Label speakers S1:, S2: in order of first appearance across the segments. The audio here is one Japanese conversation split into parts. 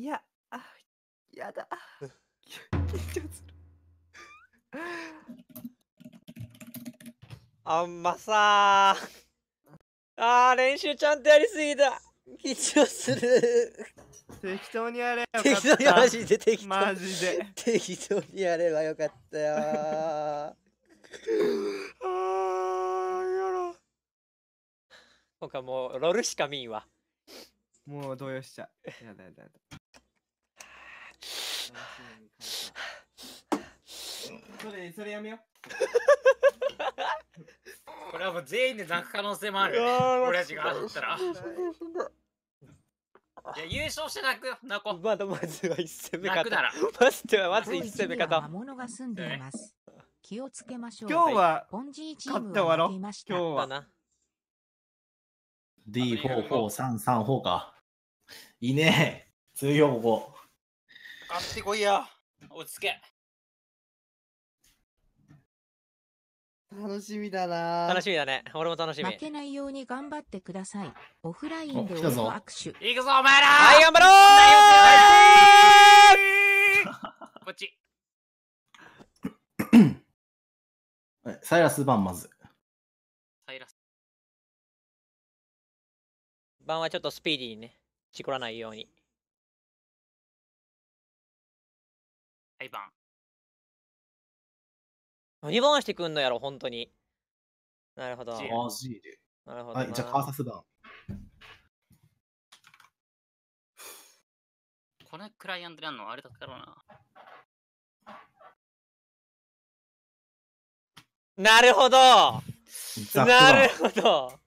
S1: いや、あ、やだ。緊張する。
S2: あんまさー。あー、練習ちゃんとやりすぎた。緊張する。
S1: 適当にやれよかった。
S2: 適当にマジで適当
S1: マジで。
S2: 適当にやればよかったよー。
S1: あー、やろ。
S2: 今回もうロルしか見んわ。
S1: もう動揺しちゃう。やだやだやだ。それ、それやめよ
S3: これはもう全員で泣く可能性もある
S2: いやー
S3: 俺たちが当たったら
S1: う。
S3: いや優勝して泣くよ泣こう
S2: まだまずは一戦目勝った。
S3: 泣くなら
S2: まずはまず一戦目勝った。
S4: 魔物が住んでいます。気をつけましょう。
S1: 今日は
S4: ポンジーチーム
S1: 勝って終わろう。
S4: は負けました。
S1: 今日は。
S2: だな。
S5: D44334 か。いいね。強いよ、ここ。
S3: 買ってこいや落ち着け
S1: 楽しみだな
S2: 楽しみだね。俺も楽しみ。
S4: 負けないように頑張ってください。オフラインで握手。
S3: 行くぞお前ら
S2: はい、頑張ろう
S3: こっち
S5: はいサイラス版まず。
S3: サイラス
S2: 晩はちょっとスピーディーにね、事故らないように。
S3: はいバン
S2: 何番してくんのやろ、本当に。なるほど。
S3: ジ
S5: マジで。
S2: なるほどな。
S5: はい、じゃあカーサス版。
S3: このクライアントでやんのあれだったろうな
S2: なるほどなる
S5: 版。
S2: ほど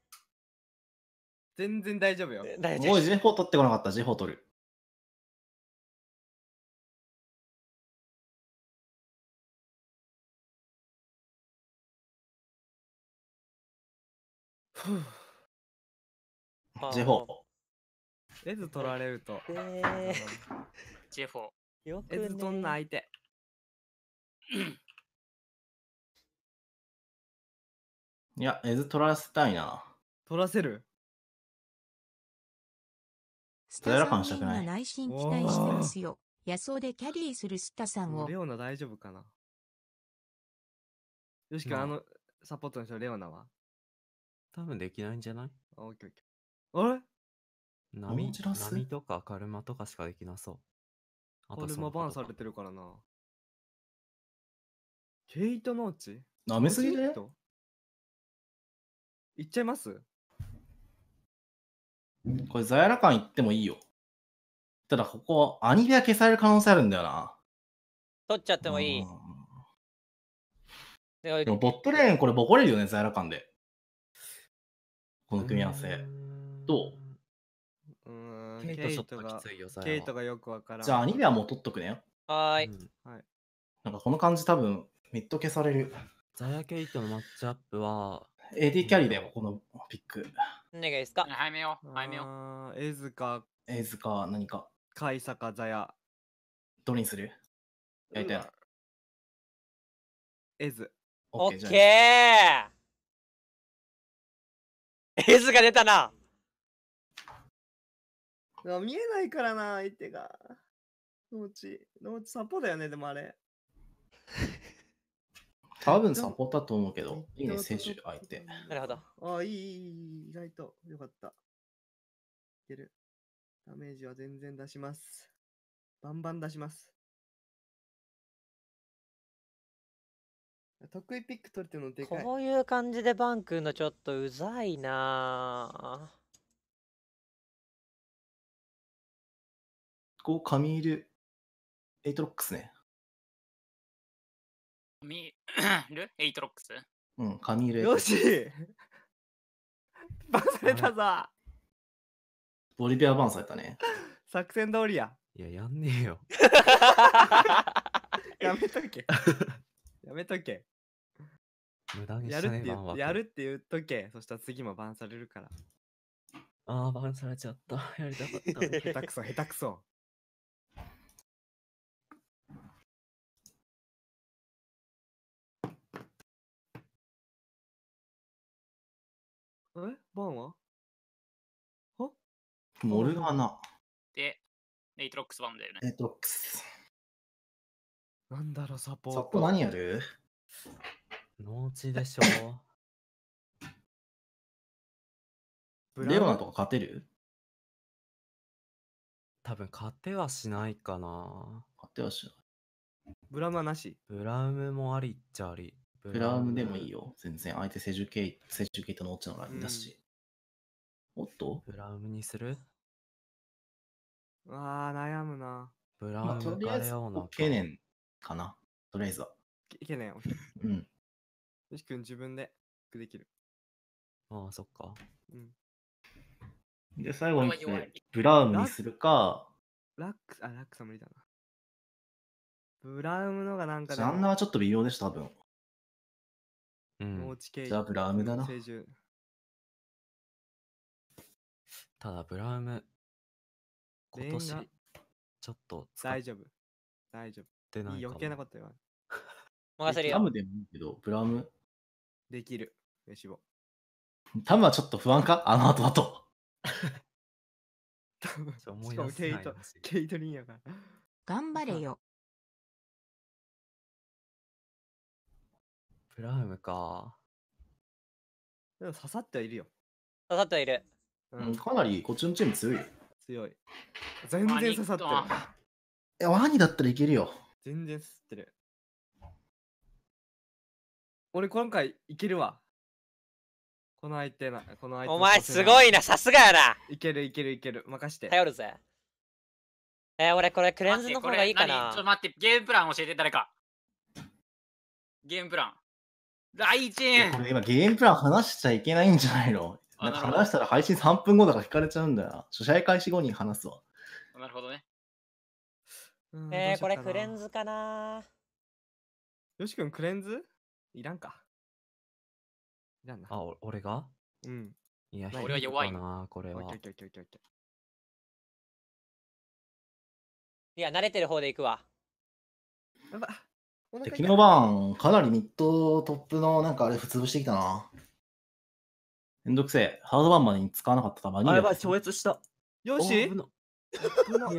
S1: 全然大丈夫よ。
S2: 大丈夫
S5: おい、J4 取ってこなかった、J4 取る。
S2: あー
S5: J4。
S1: エズ取られると。
S2: え
S3: J4
S2: ー、よく
S1: エズ取んな
S2: ね
S1: 相手。
S5: いや、エズ取らせたいな。
S1: 取らせる？
S4: スタさんが内心期待してますよ。野草でキャディーするスタさんを
S1: レ。オナ大丈夫かな？よしくん、
S6: まあ
S1: あの、サポートの人、レオナは？
S6: 多分できないんじゃない？
S1: あオッケーオッケー。あれ
S6: 波？
S5: モンジラス？
S6: 波とかカルマとかしかできなそう。あ
S1: カルマバンされてるからな。ケイトノーチ
S5: 舐めすぎで
S1: ケイトいっちゃいます？
S5: これザヤラ感行ってもいいよ。ただ、ここ、アニメは消される可能性あるんだよな。
S2: 取っちゃってもいいで
S5: も、ボットレーン、これボコれるよね、ザヤラ感で。この組み合わせ。どう？
S1: ん、
S6: ケイトちょっとき
S1: が
S6: ついよ、さ
S1: ケイトがよくわからん。
S5: じゃあ、アニメはもう取っとくね。
S2: はーい。
S1: はい。
S5: なんかこの感じ多分、ミッド消される。
S6: ザヤケイトのマッチアップは、
S5: AD キャリーだよ、このピック。
S2: お願いですか？
S3: はいめようはいめよう
S1: エズか、
S5: エーズか何か。
S1: カイサかザヤ。
S5: どれにする？やりたいな。
S1: エズ。
S2: オッケーエズが出たな
S1: あ見えないからな、相手が。ノーチ、ノーチサポだよね、でもあれ。
S5: 多分サポーターと思うけど、いいね、選手相手。
S2: なるほど。
S1: ああ、いい、いい、いい、意外と。よかった。いける。ダメージは全然出します。バンバン出します。得意ピック取れてるのでかい。
S2: こういう感じでバンくんのちょっとうざいな
S5: こう、カミール、エイトロックスね。
S3: 見る？エイトロックス？
S5: うん、カミール。
S1: よし バンされたぞ
S5: ボリビアバンされたね。
S1: 作戦通りや。
S6: いや、やんねえよ。
S1: やめとけ。やめとけ。
S6: 無駄に
S1: やるって
S6: したね、バンは。
S1: 言っやるって言っとけ。そしたら次もバンされるから。
S6: ああ、バンされちゃった。やりたかったのに。
S1: 下手くそ、下手くそ。え？バンは？
S5: モルガナ。
S3: でエイトロックスバンだよね。
S5: エイトロックス。
S1: なんだろう、サポート。
S5: サポ何やる？
S6: ノーチでしょ？
S1: ブ
S5: レオナとか勝てる？
S6: 多分勝てはしないかな。
S5: 勝てはしない。
S1: ブラウムはなし？
S6: ブラウムもありっちゃあり。
S5: ブラウムでもいい。よ。全然相手セジュケイセジュケイトのオチのラインだし。おっと？
S6: ブラウムにする？
S1: あー、悩むな。
S5: まあ、
S6: ブラウム
S5: とりあえず、
S6: かレオナか。
S5: 懸念かな。とりあえずは。
S1: いけねえよ。
S5: うん。
S1: よし君自分でできる。
S6: ああ、そっか。
S1: うん。
S5: で、最後に
S3: これは弱い
S5: ブラウムにするか、
S1: ラックス、あ、ラックスは無理だな。ブラウムのがなんか
S5: ジャンナはちょっと微妙でした、多分。
S6: うん。
S5: じゃあブラウムだな
S6: ただ、ブラウム、今年
S1: レンガ、
S6: ちょっと使っ
S1: 大丈夫。大丈夫。
S6: てないかも。
S1: 余計なこと言わない。
S2: 任せるよ。
S5: タムでもいいけど、ブラウム。
S1: できる。よしぼ。
S5: タムはちょっと不安か？あの後だと。
S1: 多 分
S6: ちょ思い出せ
S1: ケイト
S6: ないなし、
S1: ケイトリンやから。
S4: 頑張れよ。
S6: ブラウムか。
S1: でも刺さってはいるよ。
S2: 刺さってはいる。
S1: う
S5: うんん、かなりこっちのチーム強いよ。
S1: 強い。全然刺さってる。
S3: ワニと
S5: え、ワニだったらいけるよ。
S1: 全然刺さってる。俺今回いけるわ。この相手な、この相手。
S2: お前すごいな、さすがやな。
S1: いけるいけるいける。任して。
S2: 頼るぜ。えー、俺これクレンズの方がいいか
S3: 待ってこれ何？ちょっと
S2: な。
S3: 待って、ゲームプラン教えて誰か。ゲームプラン。ライチン
S5: これ今ゲームプラン話しちゃいけないんじゃないの？
S3: あ
S5: なんか話したら配信3分後だから聞かれちゃうんだよな。初試合開始後に話すわ。
S3: なるほどね。
S1: うん
S2: えー、これクレンズかな。
S1: よし君クレンズ？いらんか。いらんな。
S6: あ、お俺が？
S1: うん。
S6: いや、
S3: 俺は弱い
S6: かな、これは
S1: オッケーオッ。ケーオッケーオッケーオッケ
S2: いや、慣れてる方で行くわ。
S1: ー。やばお腹痛い
S5: 敵の番、かなりミッドトップのなんかあれ潰してきたな。めんどくせえ。ハードバンまでに使わなかったらマニ
S6: あ、
S5: ア
S6: やばい、超越した。
S1: よし
S6: お危な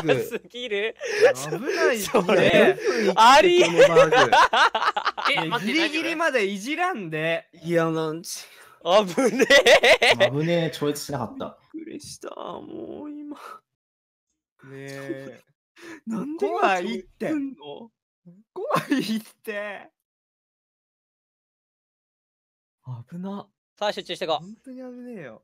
S1: 危な
S2: すぎる。
S1: 危ない
S2: それありえ
S6: このバグ。
S3: え、
S1: ね
S3: 待って、
S1: ギリギリまでいじらんで。
S6: いや、なんち、
S2: 危ねえ。
S5: 危ねえ、超越しなかった。
S6: びっくりした。もう今。
S1: ねえ。
S6: なんで今
S1: 怖いって怖いって。
S6: 危な。
S2: さあ、集中してこう。
S1: 本当に危ねえよ。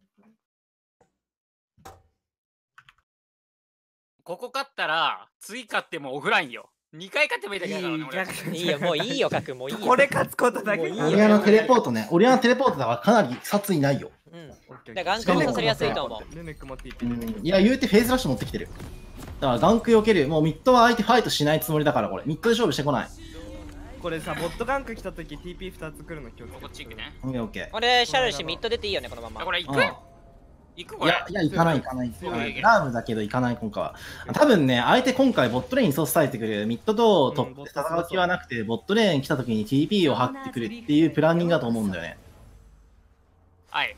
S3: ここ勝ったら、次勝ってもオフラインよ。2回勝ってもいいだけだからね、俺。
S2: いいよ、もういいよ、カクもういいよ。
S1: これ勝つことだけ
S2: もういいよ
S5: オリアナテレポートね。オリアナテレポートだからかなり殺意ないよ。
S2: うん。だからガンクもさせやすいと思う。
S1: ルネック持っていっ
S5: う
S1: て。
S5: ん、いや、言うてフェイスラッシュ持ってきてる。だからガンク避ける。もうミッドは相手ファイトしないつもりだから、これ。ミッドで勝負してこない。
S1: これさ、ボットガンク来た時 TP2 つ来るの気をつけて。
S3: こっち行くね。
S5: オッケーオッケー。
S2: 俺、シャルシミッド出ていいよね、このまま
S3: あこ。れ行く？
S5: うん
S3: 行くこれ。
S5: いや、いや、行かない、行かない。かないラームだけど行かない、今回は。多分ね、相手今回ボットレーンにソースされてくる、ミッドとトップで戦う気はなくて、ボットレーン来た時に TP を張ってくるっていうプランニングだと思うんだよね。
S3: はい。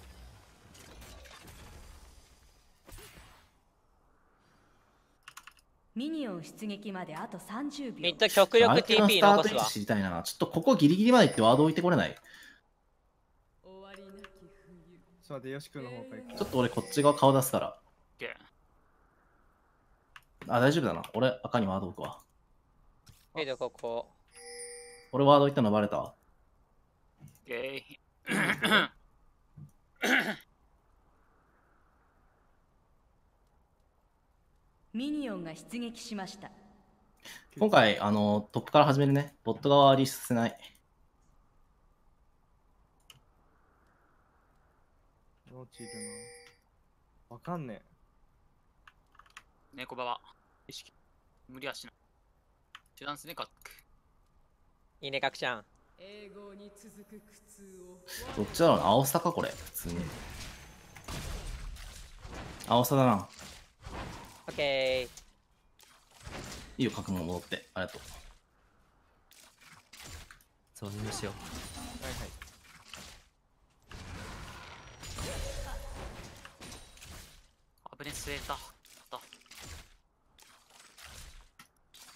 S7: ミニオン出撃まであと30秒
S2: ミッド極力
S5: 相手の
S2: TP
S5: スター
S2: 残すわ
S5: ト位置。知りたいな。ちょっとここギリギリまで行ってワード置いてこれない
S1: ちょっと待って、ヨシ君の方から行く
S5: ちょっと俺こっち側顔出すから。あ、大丈夫だな。俺赤にワード置くわ。
S2: けど、ここ。
S5: 俺ワード置いたのバレた？
S3: ー。オッケー。
S7: ミニオンが出撃しました
S5: 今回、あの、トップから始めるね。ボット側はリスせない。
S1: どっちいるな。わかんね
S3: 猫ババ。意識。無理はしない。手段すね、カック。
S2: いいね、カクちゃん。
S7: 英語に続く苦痛を
S5: どっちだろうな。青さか、これ。普通に。青さだな。
S2: オッケー。
S5: いいよ、角も戻って。ありがとう。
S6: そうにしよ
S1: え。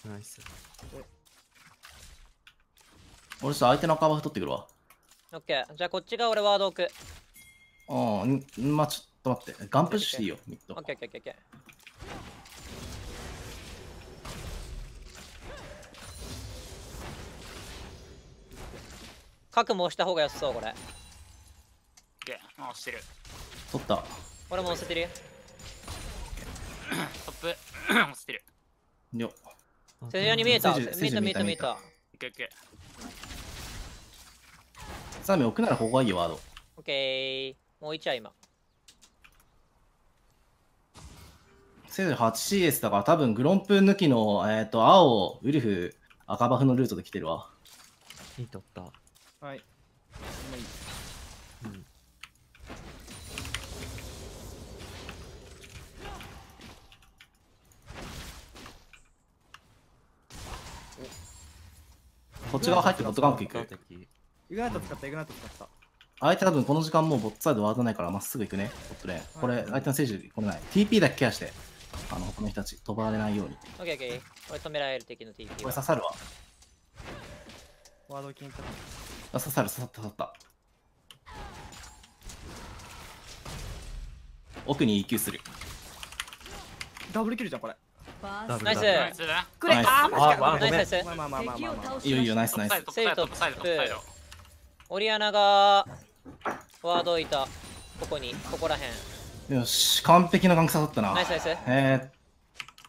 S6: ナイス。
S5: 俺ちょっと相手の赤バフ取ってくるわ。
S2: オッケー。じゃあこっちが俺ワード置く。
S5: ああ、んまあちょっと待って。ガンプッシュしていいよ、ミッド
S2: オッ。ケーオッケーオッケーオッケー。角も押した方が良さそうこれ。
S3: オッケー。回してる。
S5: 取った。
S2: 俺も押せてるよ。
S3: トップ、押してる。
S5: よ。
S2: セジュに見えた。見えた見えた見え
S5: たサメ置くならここがいいよ、ワード。
S2: オッケー。もう1は今。
S5: せいぜい 8CS だから多分グロンプ抜きの、えっ、と、青、ウルフ、赤バフのルートで来てるわ。
S6: いい取った。
S1: はい。もういい。
S6: うん。
S5: こっち側入ってボットガンク行く。
S6: 敵
S1: イグナイト使った、イグナイト使った。
S5: 相手多分この時間もうボットサイドワードないからまっすぐ行くね、ボットレーン。これ、相手の選手来れない。TP だけケアして。あの、他の人たち飛ばれないように。こ
S2: オッケーオッケー。俺止められる敵の TP
S5: れ
S2: は。
S5: 刺さるわ。
S1: ワード金った。
S5: あ刺さる、刺さった、刺さった。奥に EQ する。
S1: ダブルキルじゃん、これ。
S2: ナイス。
S1: くれあマか。
S2: ナイスナイス。
S1: まあまあまあまあ
S5: いよいよナイスナイス。
S3: セイトップ。
S2: オリアナがフォワードいた。ここにここらへん
S5: よし完璧なガンク刺さったな。
S2: ナイスナイス。
S5: え、っ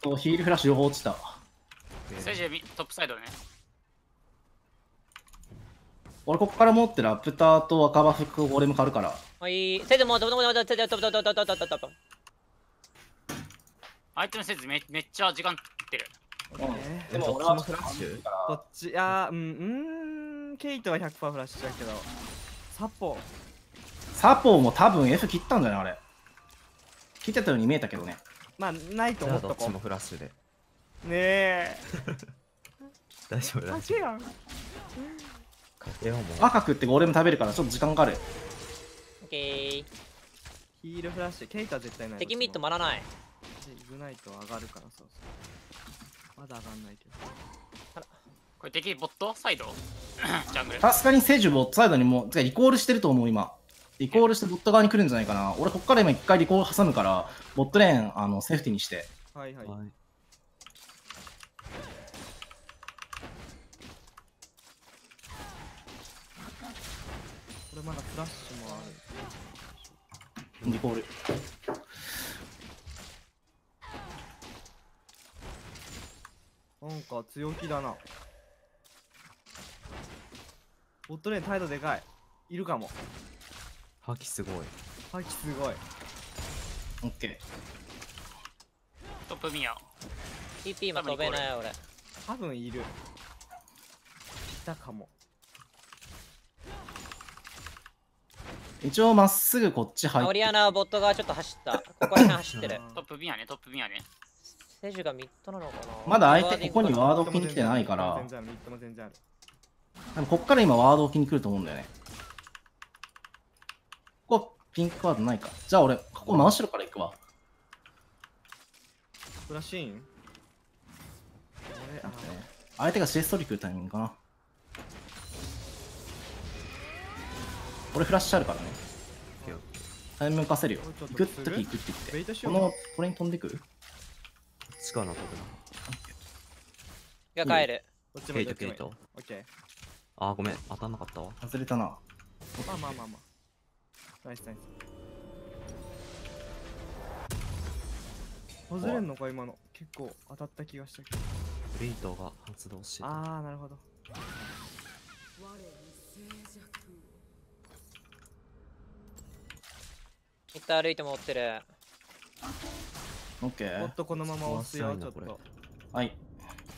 S5: とヒールフラッシュ両方落ちた。
S3: セイジトップサイドね。
S5: 俺ここから持ってラプターと赤バフ俺もレム狩るから。
S2: はいセイジもうトップトップトップトップトップトップトップ
S3: 相手のセジュめめっちゃ時間食ってる。
S5: でも俺は
S6: フラッシュ？
S1: どっち？あー、うん、うーん、ケイトは100%フラッシュだけど、サポ、
S5: サポーも多分 F 切ったんだよね、あれ。切ってたように見えたけどね。
S1: まあ、ないと
S6: じゃ
S1: 思っとこ
S6: あどっちもフラッシュで。
S1: う。ねえ。
S6: 大丈夫だ。
S1: 勝ちやん。
S6: 勝てようもう。
S5: 赤くって俺も食べるからちょっと時間かかる。
S2: オッケー。
S1: ヒールフラッシュ、ケイトは絶対ない。
S2: 敵ミットまらない。
S1: イグナイト上がるから、そうそう。まだ上がんないけど。
S3: これ敵ボットサイド？ジャングル。
S5: さすがにセジュボットサイドにも、てかリコールしてると思う今。リコールしてボット側に来るんじゃないかな。俺こっから今一回リコール挟むから、ボットレーンあのセーフティーにして。
S1: はいはい。
S6: はい。
S1: これまだフラッシュもある。
S5: リコール。
S1: なんか強気だな。ボットレーン態度でかい。いるかも。
S6: 覇気すごい。
S1: 覇気すごい。
S5: オッケ
S3: トップミア。
S2: TP 今飛べない俺。
S1: 多分いる。いたかも。
S5: ー。一応まっすぐこっち入
S2: オ
S5: って。
S2: リアナはボット側ちょっと走った。ここら辺走ってる。
S3: トップミアね、トップミアね。
S2: セジュがミッドなのかな？
S5: まだ相手ここにワード置きに来てないから
S1: 全、然ある、ミッドも全然ある。
S5: でもこっから今ワード置きに来ると思うんだよね。ここピンクワードないか。じゃあ俺、ここ真後ろから行くわ。
S1: フラッシュイン
S5: 相手が CS 取り来るタイミングかな。俺フラッシュあるからね。タイミング稼るよ行くとき行くって言って。この、これに飛んでく？
S6: こっちかな、飛ぶな。
S2: が帰る。
S1: こっちもいい
S6: ケイト、ケイト。
S1: オッケー。
S6: あー、ごめん。当たんなかった？わ。
S5: 外れたな。
S1: まあまあまあまあ。ナイスナイス。外れんのか今の。結構当たった気がしたけど。
S6: フリートが発動してた。
S1: あー、なるほど。
S7: 我に静寂
S2: ミッド歩いて持ってる。
S5: オッケー。
S1: もっとこのまま押すよ、ちょっと。
S5: はい。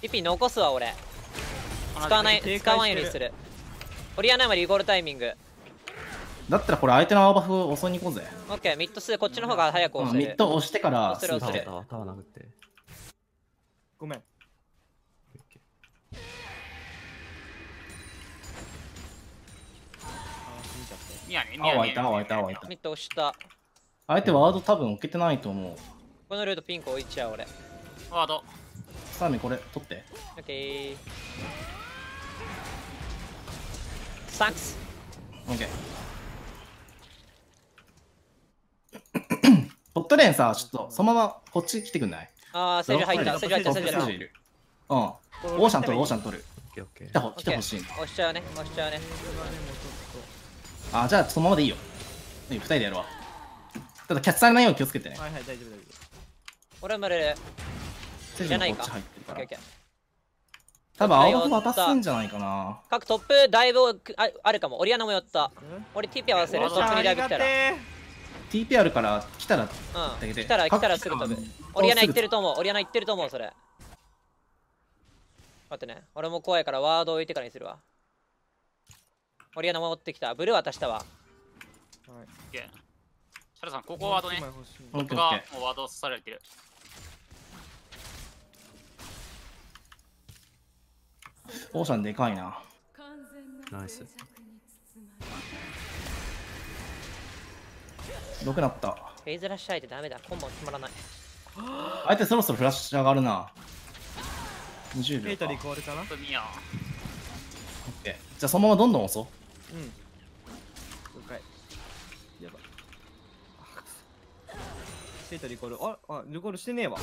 S2: TP 残すわ俺。使わない、使わんようにする。オリアナまでリゴールタイミング。
S5: だったらこれ相手の青バフを襲いに行こうぜ。
S2: オッケー、ミッド数こっちの方が早く
S5: うん
S2: 押せる。
S5: ミッド押してから
S2: 押せる押せる。
S1: ごめん。
S5: 青開いた青開いた青開いた
S2: ミッド押した。
S5: 相手ワード多分置けてないと思う。
S2: このルートピンク置いちゃう俺
S3: ワード。
S5: サーミンこれ取って。
S2: オッケーサンクス
S5: オッケー。ボットレーンさ、ちょっとそのままこっち来てくんない？
S2: あーセージ入ったセージ入ったセージ入った
S5: いる。うん。オーシャン取る、オーシャン取る。
S6: オッケーオッケー
S5: 来てほ来てほしいの。
S2: 押しちゃうね押しちゃうね
S5: あ、じゃあそのままでいいよ。いいよ二人でやるわ。ただキャッチされないように気をつけてね。
S1: はいはい、大丈夫
S2: 俺もれる
S5: セージもこっち入ってるから。
S2: オッケーオッ。ケー。
S5: 多分青学渡すんじゃないかな。
S2: 各トップだいぶああるかも。オリアナも寄った。俺 TP 合わせる。トップにだいぶ来たら。
S5: TP あるから来たら
S2: うん。来たら来たらすぐ飛ぶ。オリアナ行ってると思う。オリアナ行ってると思うそれ。待ってね。俺も怖いからワード置いてからにするわ。オリアナ戻ってきた。ブルー渡したわ。
S3: オッケー。シャラさん、ここワードね。僕がもうワード刺されてる。
S5: ー。オーシャンでかいな。
S6: ナイス
S7: 静寂に包まれ
S5: 良くなった。
S2: フェイズラッシュ相手ダメだコンボ決まらない
S5: 相手そろそろフラッシュ上がるな。20
S1: ケイト
S5: 秒か。
S1: リコールかな
S5: オッケーじゃあそのままどんどん押そう。
S1: うん。了解。やば。あくそケイトリコール。あ、あ、リコールしてねえわ。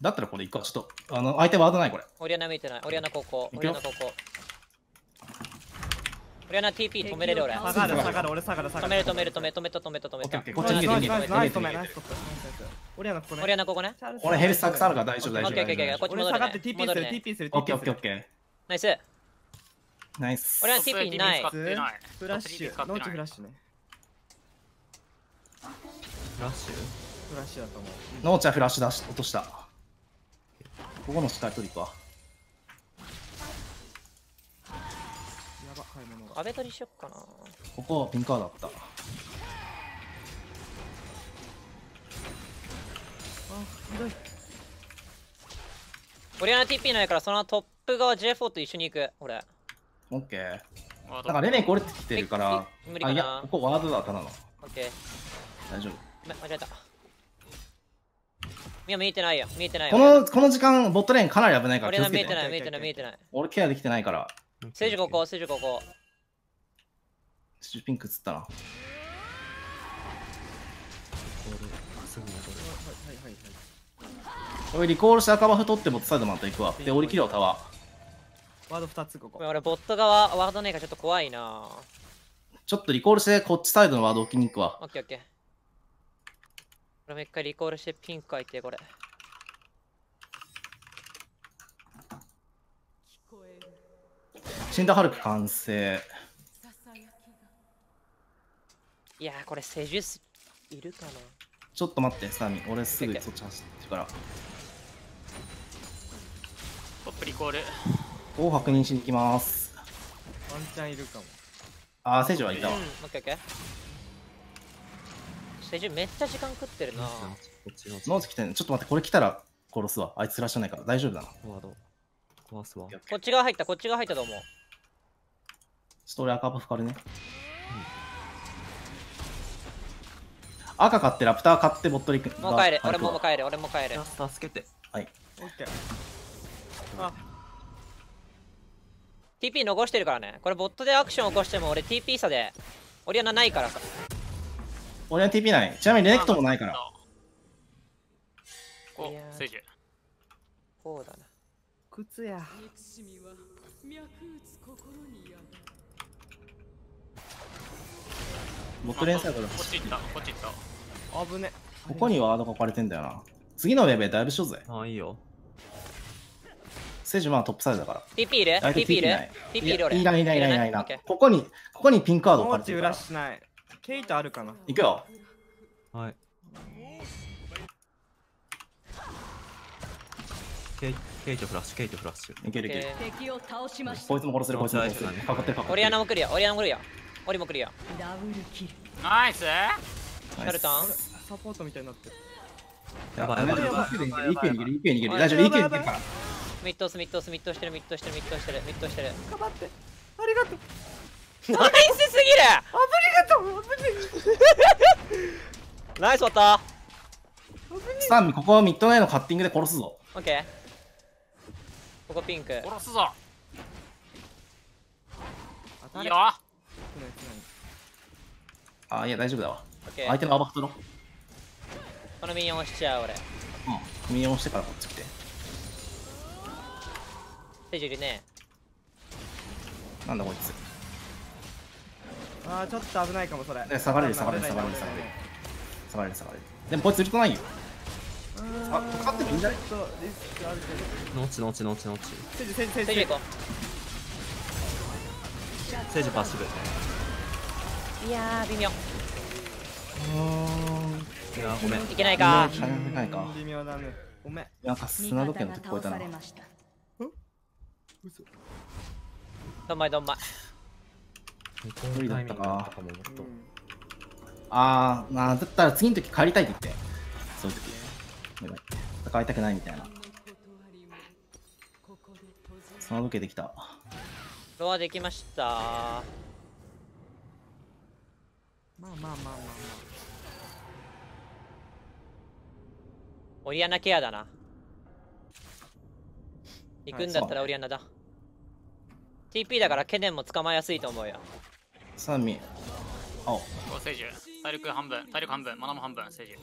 S5: だったらこれいくわ。ちょっと、あの、相手ワードないこれ。
S2: オリアナ見てない。オリアナここオリアナここオリアナ TP 止めれる俺。
S1: 下がる、下がる、俺下がる、下がる。
S2: 止める止める止め止めた止めた止めた
S5: こっち逃げて逃げて。
S1: ナイス、
S5: 逃げて逃げて。
S1: ナイス。オリアナここね。
S2: オリアナここね。
S5: 俺ヘルスたくさんあるから大丈夫大丈夫
S2: オッケーオッケーオッケー。こっち戻る
S1: 俺下がって
S2: ね。
S1: TP する、TP する、
S5: オッケーオッケーオッ。ケー。
S2: ナイス。
S5: ナイス。
S2: 俺は
S3: う。
S2: TP ない。
S1: フラッシュ、ノーチフラッ
S3: シ
S1: シュね。
S6: フラッシュ？
S1: フラッシュだと思う。
S5: ノーチャフラッシュ出し落としたここのしっかり取り行くわ
S1: やば、買い物が。
S2: 壁取りしよっかな。
S5: ここピンカードだった。
S1: あ、ひどい。
S2: オリアナ TP ないからそのトップ側 J4 と一緒に行く俺。
S5: オッケー。
S3: ュ。ワード。
S5: なんかレネこれってきてるから
S2: え無理かな。
S5: あいやここワードだただの
S2: オッケー。
S5: 大丈夫。
S2: め間違えたいや見えてないよ見えてないよ
S5: このこの時間ボットレーンかなり危ないから
S2: オリアナ見えて
S5: 気をつけて
S2: ない見えてない見えてない。
S5: 俺ケアできてないから。
S2: セージここセージここ。
S5: シュピンクつったな。
S6: すぐ戻る
S1: はいはいはいはい。
S5: 俺リコールして赤バフ取ってボットサイドまた行くわ。で降り切ろうタワー。
S1: ワード2つここ。
S2: 俺ボット側ワードねえからちょっと怖いな。
S5: ちょっとリコールしてこっちサイドのワード置きに行くわ。
S2: オッケーオッケー俺も一回リコールしてピンク書いてこれ。
S7: 聞こえる
S5: シンダーハルク完成。
S2: いやーこれセジュスいるかな。
S5: ちょっと待ってサミ俺すぐそっち走ってるから。
S3: トップリコール。
S5: を確認しに行きます。
S1: ワンチャンいるかも。
S5: あーセージはいたわ。
S2: うんオッケーオッケーセジュめっちゃ時間食ってるな
S6: こっちの
S5: ノーズ来てん。のちょっと待ってこれ来たら殺すわ。あいつフラッシュないから。大丈夫だな。
S2: こっち側入ったこっち側入ったと思う
S5: ーちょっと俺赤バフ借るね、赤買ってラプター買ってボットリク。
S2: もう帰る。
S5: が
S2: 俺も帰る。俺も帰る。
S6: ジャス助けて。
S5: はい。
S1: オッケー。あ、
S2: TP 残してるからね。これボットでアクション起こしても俺 TP 差でオリアナないからさ
S5: 俺は TP ないちなみにレネクトもないから。
S3: こ
S2: いやー。
S3: う、セージ。
S2: こうだな。
S1: 靴や。
S7: 憎しみは脈打つ心にある
S5: ボットレーンサイドで
S3: こっち行った、こっち行った。
S1: 危ね。
S5: ここにワードが置かれてんだよな。次のウェブでだいぶしょうぜ。
S6: ああいいよ。
S5: セージまあトップサイドだから。
S2: TP いる ?TP いる？
S5: ない
S2: ?TP いる？俺
S5: いらないいらないいらないここにここにピンカード置かれてるから。
S1: しない。ケイトあるかな？
S5: 行くよ。
S6: はい。ケイケイトフラッシュケイトフラッシュ。
S5: いけるいける。
S2: オッケ
S7: 敵を倒しました。
S5: こいつも殺せるこいつも殺せる。かかってる。かかってる。
S2: オリアナも来るよ。オリアナも来るよ。オリも来るよ。
S7: ダブルキル
S3: ナイス。
S2: シャルタン？
S1: サポートみたいになってる。
S6: やばいやばい。やばい
S5: い。けるいけるいけるいけるいける。い大丈夫いけるいける。から
S2: ミッドスミッドスミッドしてるミッドしてるミッドしてるミッドしてる。
S1: かばって。ありがとう。
S2: ナイスすぎる
S1: あぶりがとう。
S2: ナイスワッタ
S5: ススタここはミッドナインのカッティングで殺すぞ。
S2: オッケーここピンク
S3: 殺すぞ
S1: 当たれ
S3: いいよ
S5: あ、いや、大丈夫だわ。相手のアバフトロ。
S2: このミニオン押しちゃう俺
S5: うん。ミニオンしてからこっち来て。
S2: ステージいるね
S5: なんだこいつ。
S1: あーちょっと危ないかもそれ。
S5: で下がれる下がれる下がれる
S1: 危ない
S5: 下がれる下がれる。でもこいつウルトないよ。
S1: あ
S5: あかかってもいいんじゃない？
S1: ちょっとリスクあるけど。
S6: ノーチノーチノーチノーチ
S1: セージセージセージ
S2: ステージ行こ
S6: セージパッシブ。
S2: ういやー微妙。
S6: いやーごめん。
S2: いけないか。
S5: 微妙にないか。
S1: 微妙だね。ごめん。
S5: なんか砂時計の音聞こえたな。
S1: 嘘。
S2: どんまいどんまい
S5: 無理だったか
S6: ももっと。
S5: あー、まあ、だったら次の時帰りたいって言って。そういう時。やばい。戦いたくないみたいな。砂時計できた。
S2: ロアできました。
S1: まあまあまあまあま
S2: オリアナケアだな。行くんだったらオリアナだ。TP だからケネンも捕まえやすいと思うよ
S5: サンミ。青。
S3: これセージ体力半分。体力半分。マナも半分。セージ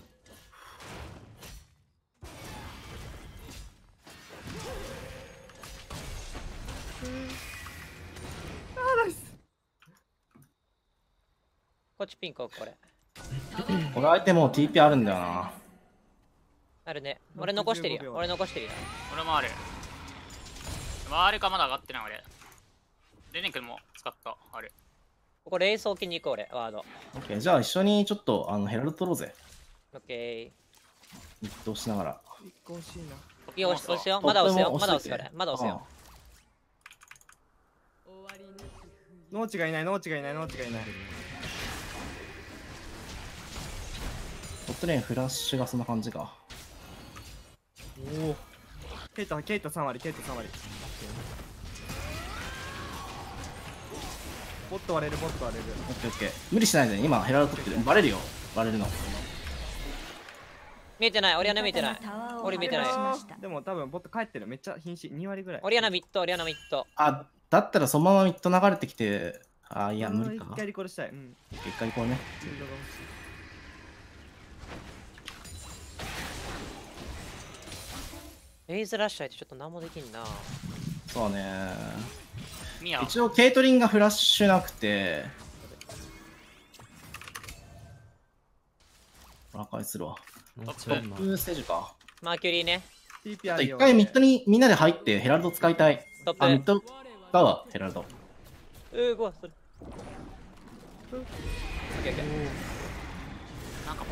S2: こっちピンクこれ。
S5: これ相手もう TP あるんだよな。
S2: あるね。俺残してる
S1: 65秒。
S2: よ俺残してるよ。
S3: 俺もある。あれかまだ上がってない俺。レネ君も使った。あれ
S2: ここ冷蔵機に行こう俺ワード。
S5: オッケー、じゃあ一緒にちょっとあのヘラルド取ろうぜ。
S2: オッケ
S5: 一投しながら。
S1: あ一個欲しいな。
S2: ーいい押し押すよまだ押すよ。まだ押す
S5: しといて。
S2: からまだ押すよ。
S1: ノーチがいないノーチがいないノーチがいない。
S5: ボットレーンフラッシュがそんな感じか。
S1: おおケイトケイト3割ケイト3割ボット割れるボット割れる
S5: オッケーオッケー。無理しないでね。今ヘラルド取ってる。バレるよ。バレるの。
S2: 見えてないオリアナ見えてない俺見てない
S1: でも多分ボット帰ってるめっちゃ瀕死2割ぐらい
S2: オリアナミッドオリアナミッド
S5: あ、だったらそのままミッド流れてきて。あー、いや、無理か。
S1: 一回リコールしたいうん
S5: 一回こうね。
S1: フィールドが欲しい
S2: レイズラッシャーってちょっと何もできんな
S5: そうね。一応、ケイトリンがフラッシュなくて。お腹いするわ。トップステージか。
S2: マーキュリーね
S5: 一回ミッドにみんなで入ってヘラルド使いたい。
S2: トップ
S5: あ、ミッド使うわ、ヘラルド。
S2: うーごわそれ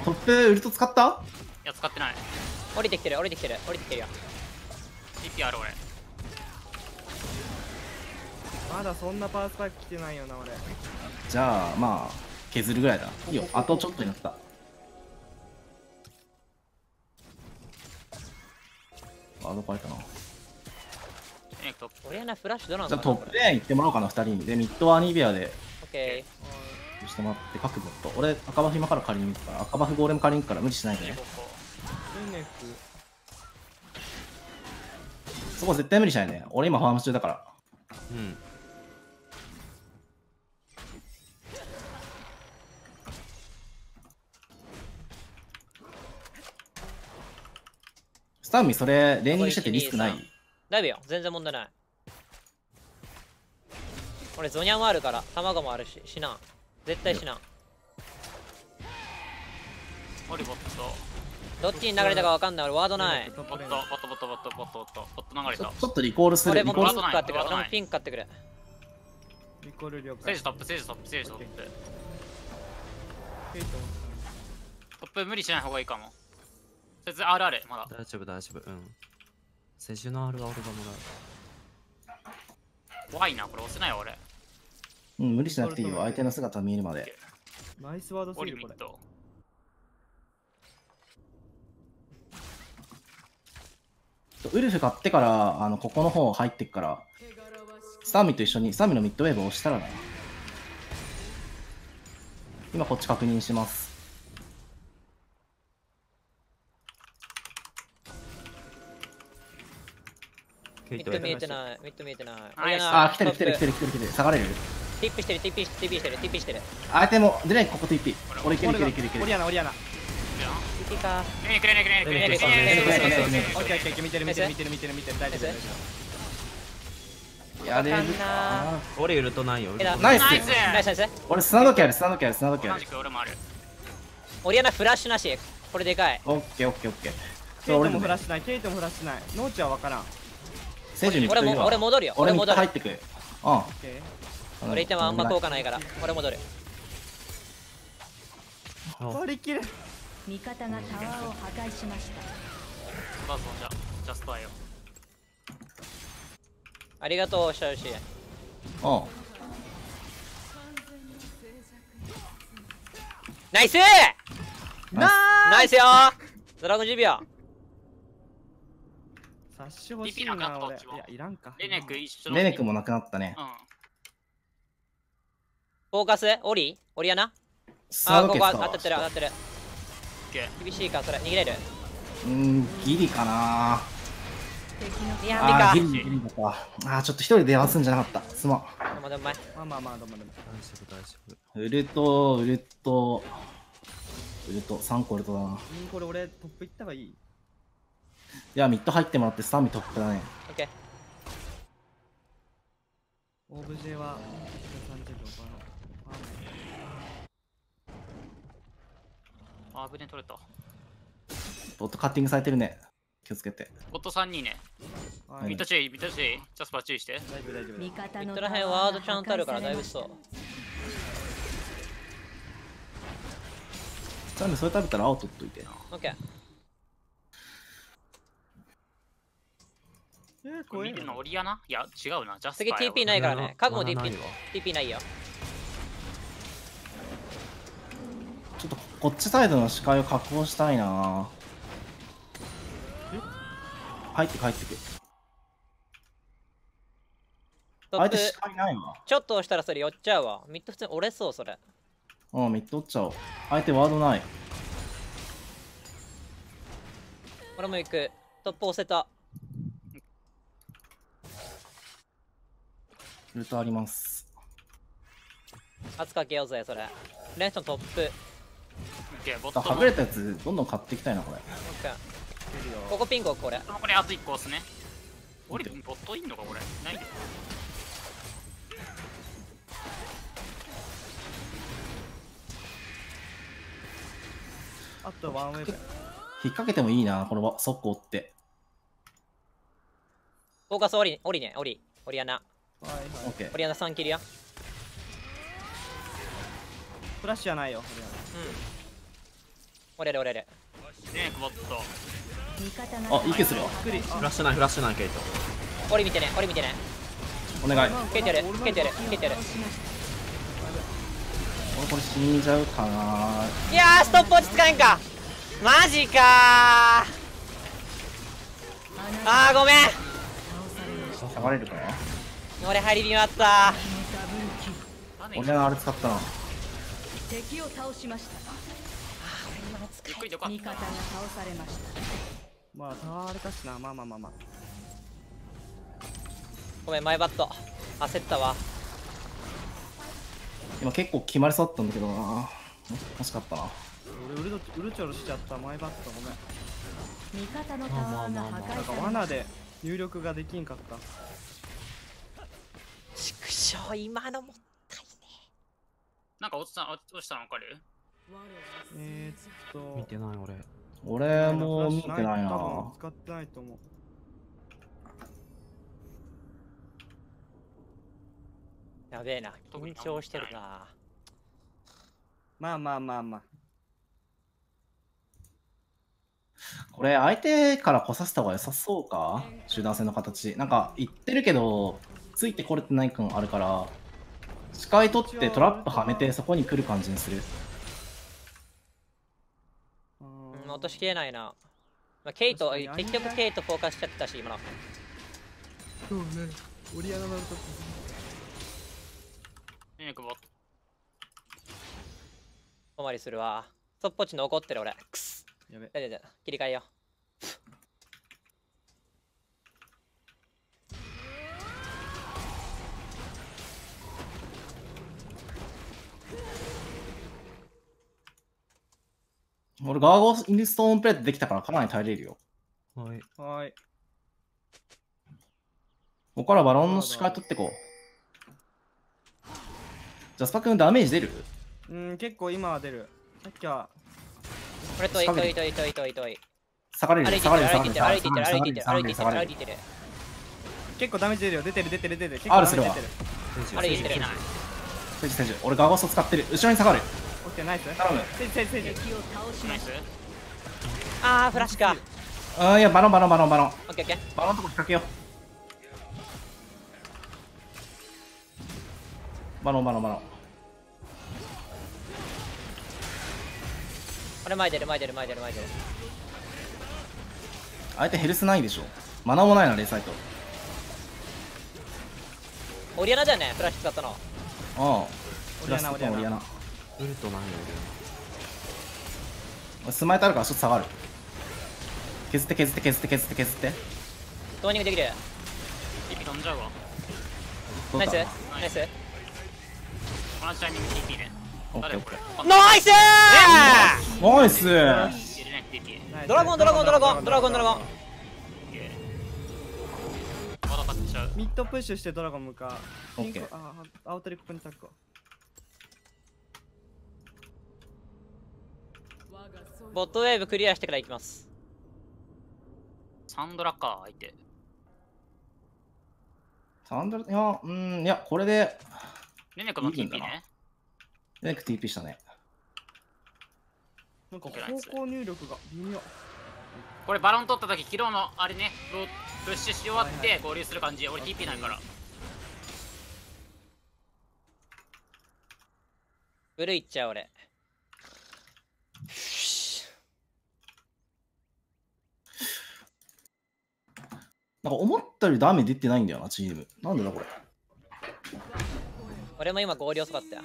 S5: トップウルト使った？
S3: いや使ってない
S2: 降りてきてる降りてきてる降りてきてるよ
S3: TP ある俺
S1: まだそんなパワースパイク来てないよな俺
S5: じゃあ、まあ、削るぐらいだ。いいよ、あとちょっとになった。あ、どこ入ったな。
S3: トップ
S2: オリアナフラッシュどうなん
S5: じゃ
S2: だろう
S5: あトップレーン行ってもらおうかな、二人に。で、ミッドはアニビアで
S2: オッケ
S5: してもらって、各ボット。俺、赤バフ今から借りに行くから、赤バフゴーレム借りに行くから無理しないでね。そこ絶対無理しないでね。俺今ファーム中だから。
S6: うん
S5: タンミそれ、レーニングしててリスクない？
S2: これ大丈夫よ。全然問題ない。俺ゾニャンもあるから卵もあるし死なん。絶対死なん。
S3: オリボット
S2: どっちに流れたかわかんない。俺ワードない。
S3: ボットボットボットボットボットボットボット流れた
S5: ちょっとリコールする。
S2: 俺もピ
S5: リコール
S2: ンク買ってくれ俺もピンク買ってくれ
S1: リコール了
S3: セー
S1: 解
S3: ジトップセージトップセージトップ
S1: ト
S3: ップ無理しない方がいいかもそいつ RR まだ
S6: 大丈夫大丈夫うんセジュの R は俺がもらう
S3: 怖いなこれ押せないよ俺
S5: うん、無理しなくていいよ。相手の姿見えるまで。
S1: ナイスワードす
S3: オ
S1: ぎるこれ
S3: リミット
S5: ウルフ買ってから、あの、ここの方入ってっから、スターミと一緒に、スターミのミッドウェーブを押したらな。今こっち確認します。
S2: ミッド見えてない。ミッド見えてない。
S5: あ来てる来てる来てる来てる来てる。下がれる？
S2: ティップしてるティップしてるティップしてるティップしてる。
S5: 相手もでねここティップ俺いけるいけるいけるいける。
S1: オリアナオリアナ。
S2: いけか？
S3: レネクレネクレネクレネクレネク
S2: レネク
S1: オッケーオッケー見てる見てる見てる見てる見てる大丈夫大丈
S5: 夫。やれ
S2: るか
S6: 俺ウルトないよ
S5: ナイス。
S3: ナイス。
S2: ナイス
S5: 俺砂時計ある砂時計ある砂時計ある。
S3: 俺もある
S2: オリアナフラッシュなし。これでかい。
S5: オッケーオッケーオッケー。
S1: ケイトもフラ
S5: ッ
S1: シュない。ケイトもフラッシュない。ノーチは分からん。オッ
S5: セージに
S2: 俺も、俺戻るよ。俺戻る。
S5: 入ってくる。うん。
S1: ケ
S5: 俺
S2: 俺言ってもあんま効果ないから。俺戻る。
S1: ー割り切れ
S8: 味方がタワーを破壊しました
S3: そうだぞじゃあジャストアイよ
S2: ありがとう、シャウシ。
S5: うん。
S2: ナイス
S1: な
S2: ナイスよドラゴン10秒。
S1: 察し欲しい
S3: な
S1: 俺いやいらんか
S3: レネク一緒の
S5: レネクもなくなったね
S3: う。ん
S2: フォーカス？オリ？オリアナ？あ、ここ当たってる当たってる。厳しいか、それ。逃げれる？
S5: うーん、ギリかな
S2: いや、
S5: あー、ギリギリだった。あー、ちょっと一人で電話すんじゃなかった。すまん。
S2: か。でもでも前。
S1: まあまあまあどうもどうも
S6: 大丈夫大丈夫。
S5: ウルト、ウルト、ウルト、3個ウルトだな。
S1: うんこれ俺トップ行った方がいい
S5: いや、ミッド入ってもらってスタミトップだね。
S2: オッケー。
S1: オブジェは30秒かな
S3: あ危ね取れた
S5: ボットカッティングされてるね。気をつけて。
S3: ボット3人ね
S1: はい
S3: ミッド注意ミッド注意ジャスパー注意して
S1: 大丈夫大丈夫
S8: 味方の
S2: ミッドらへんワードちゃんとあるからだいぶそう。
S5: スタミそれ食べたら青取っといて。
S2: オッケー。
S1: えー、怖い
S3: 見てるのオリアナいや違うなジャスパー
S2: 次 TP ないからね。覚悟 TP
S6: ないわ
S2: TP ないよ。
S5: ちょっとこっちサイドの視界を確保したいな入ってく入ってく。相手視界ないわ。
S2: ちょっと押したらそれ寄っちゃうわ。ミッド普通に折れそう、それ。
S5: うん、ミッド折っちゃおう。相手ワードない。
S2: 俺も行く。トップ押せた。
S5: ルトあります。
S2: 圧かけようぜ、それ。レンストントップ。
S3: オッケーボットも
S5: だはぐれたやつ、どんどん買っていきたいな、これ。
S2: ここピンクこれ。
S3: これあと1個押すね俺ボットいんのかこれないよ
S1: あとワンウェブ
S5: 引っ掛けてもいいな、これは、速攻追って。
S2: フォーカスオリ、オリね、オリ。オリアナ。
S1: はいはい
S5: オッケー
S2: オ。リアナ3キルや。
S1: フラッシュはないよオリアナ
S2: うん。折れる折れる。
S3: レネクボット
S5: あ、息するわ。
S6: フラッシュないフラッシュないケイト。
S2: オリ見てね、オリ見てね。
S5: お願い。
S2: つけてる、つけてる、つけてる。
S5: 俺これ死んじゃうかない
S2: やー、ストップ落ち着かんか。マジかー。あー、ごめん。
S5: 下がれるかな
S2: 俺入りにあった。
S5: 俺はあれ使ったな。
S8: 敵を倒しました
S3: ゆっくりでよかっ
S8: 味方が倒されました
S1: まあタワーあれかしなまあまあまあまあ
S2: ごめん、マイバット。焦ったわ。
S5: 今結構決まりそうだったんだけどな。惜しかったな。
S1: 俺ウルドウルチョルしちゃったマイバットごめん
S8: 味方のタワーが破
S1: なんか
S8: 壊されま
S1: 罠で入力ができんかった
S2: 畜生、今のもったいね。
S3: なんか落ちた落ちたの分かる？
S1: えー、っと
S6: 見てない俺。
S5: 俺も見てない
S1: 多分
S5: な。
S1: 使ってないと思う
S2: やべえな。緊張してるな。
S1: まあまあまあまあ
S5: これ相手から来させた方が良さそうか？集団戦の形。なんか言ってるけど、ついてこれてない感あるから、視界取ってトラップはめてそこに来る感じにする。
S1: う
S2: うん、落としきれないな。まあ、ケイト、結局ケイトフォーカスしちゃってたし、今の。
S1: そうねオリアナのと
S3: レネクボット？
S2: おまりするわ。ストップウォッチ残ってる俺。くす。
S1: やべ
S2: だだだ切り替えよう。
S5: 俺ガーゴインストーンプレートできたからかなり耐えれるよ。
S6: はい。
S1: はーい。
S5: ここからバロンの視界取ってこう。ジャスパ君ダメージ出る？
S1: うん、結構今は出る。さっきは、
S2: 俺遠い遠い遠い遠い遠い遠い。
S5: 下がれる下がれる
S2: る歩いていってる歩いていってるる
S5: 下がれる
S2: 歩いていってる
S1: 結構ダメージ出るよ。出てる出てる出てる。結構出てる。
S2: 歩いててる
S5: セージセージ俺ガーゴスト使ってる。後ろに下がる。
S1: オッケー、ナイス。
S5: 頼む。
S2: あーフラッシュか
S5: あーいや、バロンバロンバロンバロン。
S2: オッケーオッケー
S5: バロンのとこ仕掛けよう。バロンバロンバロン。
S2: 俺前出る前出る前出る前出る
S5: 相手ヘルスないでしょ。マナもないな、レイサイト。
S2: オリアナだよねフラッシュ使ったの
S5: ああ。
S1: オリアナ
S5: プラスとオリアナ。
S6: ウルトないよ。
S5: 俺スマイトあるからちょっと下がる。削って削って削って削って削って。
S2: どうにもできる。
S3: 一気飛んじゃうわ。
S2: ナイス。ナイス。
S3: 同じタイミング TP ね。
S2: ナイス
S5: ナイス
S2: ドラゴンドラゴンドラゴンドラゴン。ドラゴン
S1: ミッドプッシュしてドラゴン向かう。
S5: オッケー。
S1: ピンクああ、青鳥ここにタックを。
S7: 我がソ
S2: ボットウェーブクリアしてから行きます。
S3: サンドラか相手。
S5: サンドラ、いや、うん、いや、これで、
S3: レネコの
S5: いいんだ
S3: TP
S5: な。
S3: ね
S5: ネク TP したね。
S1: なんか方向入力が微妙。
S3: これバロン取った時昨日のあれねプッシュし終わっ
S1: はい
S3: て合流する感じ。俺 TP ないから。
S2: ブルーいっちゃう俺
S5: なんか思ったよりダメ出てないんだよな、チーム。なんでだこれ。
S2: 俺も今合流遅かったよ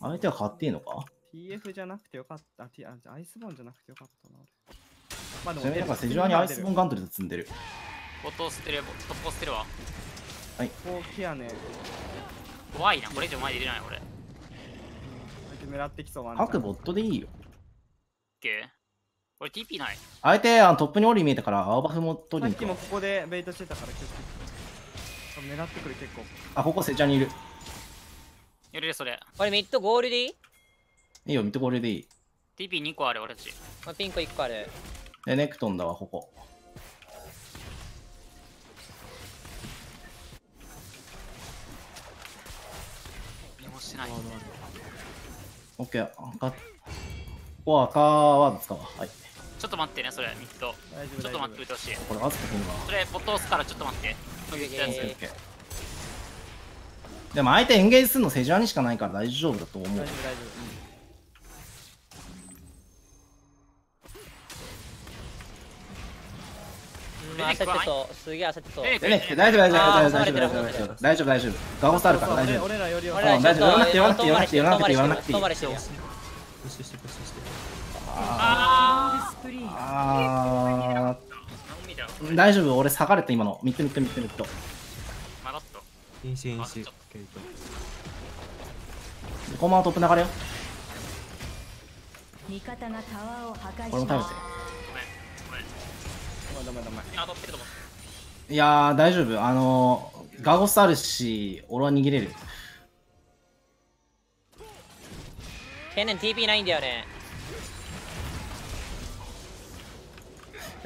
S5: 相手は勝っていいのか
S1: ？TF じゃなくてよかった。あ T あアイスボーンじゃなくてよかったな。まあ
S5: ちなみになんかセジュアにアイスボンガントリーと積んでる。
S3: ボットを捨てるトップを捨てるわ
S1: こうケアね。
S3: 怖いなこれ以上前に入れない俺
S1: 相手狙ってきそうワン
S5: 各ボットでいいよ。
S3: オッケー俺 TP ない
S5: 相手あのトップにオリ見えたから青バフも取
S1: さっ
S5: りに行くわ
S1: きもここでベイトしてたから気をつけて。狙ってくる結構。
S5: あ、ここセジュアにいる。
S3: やれるそれ
S2: 俺ミッド合流でいい？
S5: いいよ、見てこれでいい。
S3: TP2 個ある俺たち
S2: まあピンク1個ある
S5: で、ネクトンだわ、ここ。
S3: 何もしてない
S5: オッケー。赤ここは赤ワード使うわ。はい。
S3: ちょっと待ってねそれミッド
S1: 大丈夫
S3: ちょっと待っておいてほしい。
S5: これ、わずかには。
S3: それボット押すからちょっと待って。
S5: でも相手エンゲージするのセジュアにしかないから大丈夫だと思う。
S1: 大丈。夫大丈
S2: うん焦ってそう。すげえ焦ってそう。
S5: 夫、大丈夫、大丈夫、大丈夫、大丈夫、大丈夫、大丈夫、大丈夫。ガゴスあるから大丈夫。
S1: 俺俺らよりは
S2: 俺ら
S5: うん大丈夫。言わなくて言わなくて言わなくて言わなくて言わなくて
S2: 遠回りして
S3: あ
S5: あ大丈夫、俺下がれた今の。ミッドミッドミッドミッド。
S3: マラッと
S6: 瀕死瀕死
S3: あちょっと
S6: ケイト
S5: このままトップ流れよ。
S8: 味方がタワーを破壊
S5: これも食べて
S3: たってると思う
S5: いやー、大丈夫。あのー、ガゴスあるし、俺は逃げれる。
S2: ケネン TP ないんだよね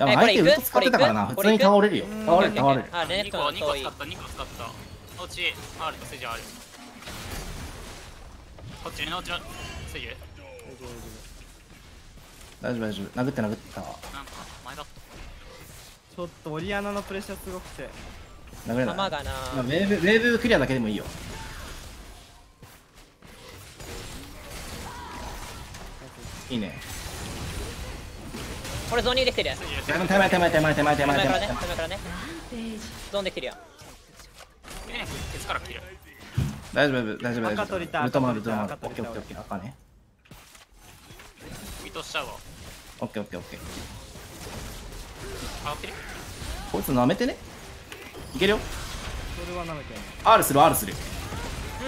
S5: や、相手ウルト使ってたからな。普通に倒れるよ。倒れる、倒れる。
S2: あレネ
S3: 2個2
S2: ットの遠い
S3: 個使った2個使ったのうちあるスジあるこっちにのうちのスジ
S5: 大丈夫、大丈夫。殴って殴った。
S3: なんか前だっ
S1: ちょっとオリアナのプレッシャーすごくて
S5: 殴れない。
S2: 弾がな
S5: まあウェーブ、ウェーブクリアだけでもいいよ。いいね。
S2: 俺ゾーンにできてる
S3: たスジ
S5: 手前手前手前手前手前手
S2: 手前
S5: 前手前
S2: からね手前からねゾーンできてる
S3: から来てる
S5: 大丈夫。大丈夫。大丈夫。
S1: 赤取りた
S5: ウルトマンウル
S1: 赤
S5: トマンオッケ
S1: 取りた
S5: ーオッケーオッケー赤ね
S3: ミットしちゃうわ
S5: オッケーオッケーオッケー
S3: 当たってる
S5: こいつ舐めてねいけるよ
S1: それは舐めてんの
S5: R する R する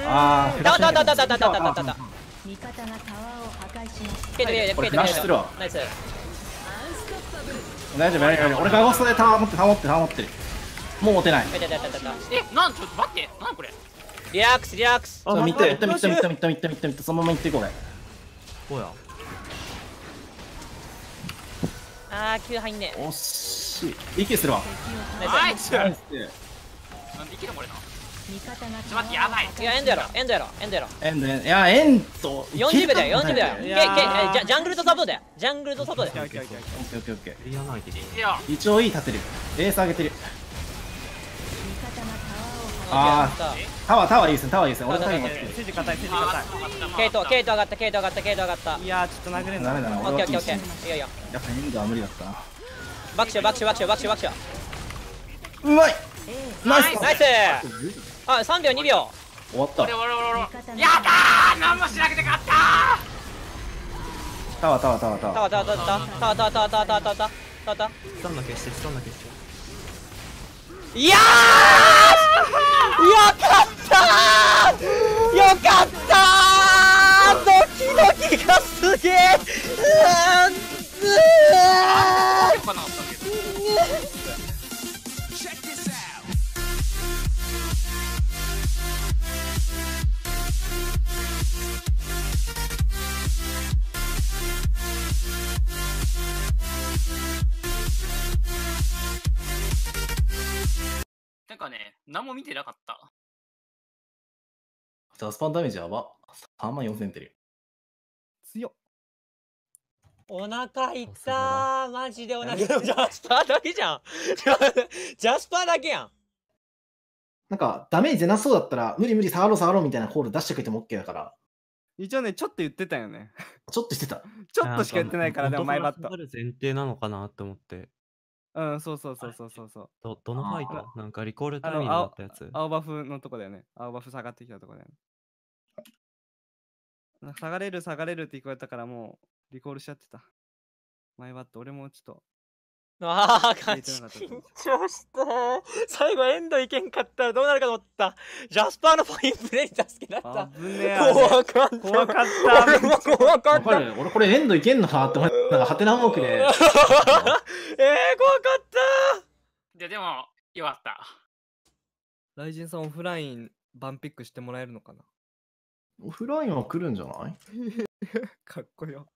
S5: あー
S2: だだだだだだだだだだ
S8: 味方がタワーを破壊し
S2: ナイス
S5: 大丈夫大丈夫。俺がゴストでタワー持ってタワー持ってタワー持って。るもう持てない。
S3: えなんちょっと待ってなんこれ。
S2: たリラックスリラックス。
S5: ちょっと見て見て見て見て見て見て見て見てそのまま行っていこう俺
S6: おや。
S2: あー急入んね
S5: 惜しい。息するわ。
S2: ナイス
S3: ナイス
S5: ナイス
S3: なんでいけるこれなちょっと。待ってやばい
S2: いやエンドやろ。エンドやろ。エンドやろ。
S5: エンドエンドいやエンド。
S2: 40秒だよ40秒。だよ。ケイケイ
S1: いやー
S2: えジャングルとサポートだよジャングルとサポートだよ
S1: オッケーオッケー。オッケー
S5: オッケー。一応いい立てるエース上げてるあ
S2: オッケーやっ
S5: ータワータワーいいですね。タワーいいですね。俺タワー持ってる
S1: 筋硬い筋
S3: あ
S1: 硬い
S2: たケイトケイト上がったケイト上がったケイト上がった。
S1: いやーちょっと殴れん
S5: ダメだな。
S2: オッ
S5: 俺は
S2: ケーオッケーオッケー。いいよいいよ
S5: やっぱエンドは無理だったな。
S2: バクショーバクショーバクショーバクショーバクショー
S5: うまい。ナイス。
S2: ナイスあ3秒2秒。
S5: 終わった。
S3: やったー！何もしなくて勝った
S5: ー！タワータワータワー
S2: タワタワタワタワタワタワタワタワタワタワタワタワタワ
S6: スタンだけしてスタンだけして
S2: いやーよかったーよかったードキドキがすげえうーんうー
S3: かね何も見てなかった。
S5: じゃあスパンダメージやば。3万4000ってる
S1: 強っ。
S2: お腹い。ったーマジでお腹ジャスパーだけじゃん。ジャスパーだけやん。
S5: なんかダメージ出なそうだったら無理無理下がろう下がろうみたいなコール出してくれても OK だから。
S1: 一応ねちょっと言ってたよね。
S5: ちょっとしてた。
S1: ちょっとしか言ってないからでもマイバット
S6: 前提なのかなって思って
S1: うんそうそうそうそうそうそう。
S6: どどのファイトなんかリコールタ
S1: あ
S6: イミングだ
S1: の
S6: ったやつ？
S1: 青バフのとこだよね。青バフ下がってきたとこだよね。なんか下がれる下がれるって聞こえたからもうリコールしちゃってた。マイバット俺もちょっ
S2: ああ、緊張した。最後エンドいけんかったらどうなるかと思った。ジャスパーのファインプレーに助けられ
S1: と
S2: た。
S1: 危ねえあれ
S2: 怖かった。
S1: 怖かった
S2: 俺も怖かった。
S5: わかる俺これエンドいけんのかなって思ってなんかハテナマークで
S2: えー、怖かった。
S3: ででもよかった
S1: ライジンさんオフラインバンピックしてもらえるのかな？
S5: オフラインは来るんじゃない？
S1: かっこよ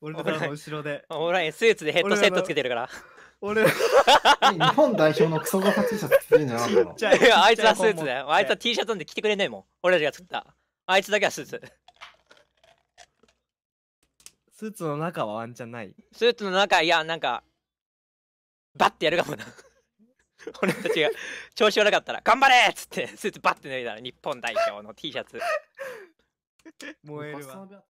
S1: 俺らの後ろで
S2: オンラインスーツでヘッドセットつけてるから。
S1: 俺
S5: え 日本代表のクソガカ T シャツ着てるんじゃな
S1: い
S2: いやあいつはスーツだよ。あいつは T シャツなんで着てくれないもん。俺たちが作った。あいつだけはスーツ。
S1: スーツの中はワンチャンない
S2: スーツの中、いや、なんか、バッてやるかもな。俺たちが調子悪かったら、頑張れっつって、スーツバッて脱いだら、日本代表の T シャツ。
S1: 燃えるわ
S5: わ